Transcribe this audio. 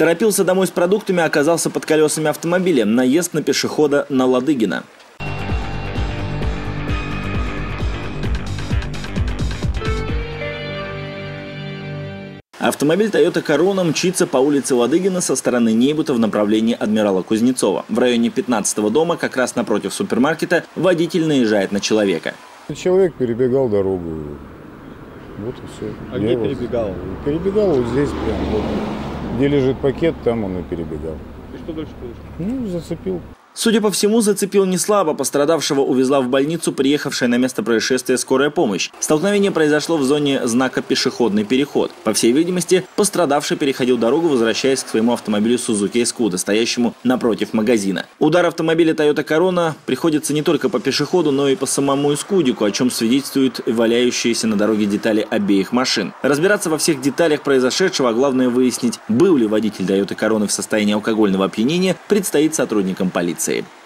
Торопился домой с продуктами, оказался под колесами автомобиля. Наезд на пешехода на Ладыгина. Автомобиль Toyota Corona мчится по улице Ладыгина со стороны Нейбута в направлении Адмирала Кузнецова. В районе 15-го дома, как раз напротив супермаркета, водитель наезжает на человека. Человек перебегал дорогу. Вот и все. А где перебегал? Перебегал вот здесь прям. Вот. Где лежит пакет, там он и перебегал. И что дальше произошло? Ну, зацепил. Судя по всему, зацепил не слабо. Пострадавшего увезла в больницу приехавшая на место происшествия скорая помощь. Столкновение произошло в зоне знака «Пешеходный переход». По всей видимости, пострадавший переходил дорогу, возвращаясь к своему автомобилю Suzuki Escudo, стоящему напротив магазина. Удар автомобиля Toyota Corona приходится не только по пешеходу, но и по самому Эскудику, о чем свидетельствуют валяющиеся на дороге детали обеих машин. Разбираться во всех деталях произошедшего, а главное выяснить, был ли водитель Toyota Corona в состоянии алкогольного опьянения, предстоит сотрудникам полиции. see.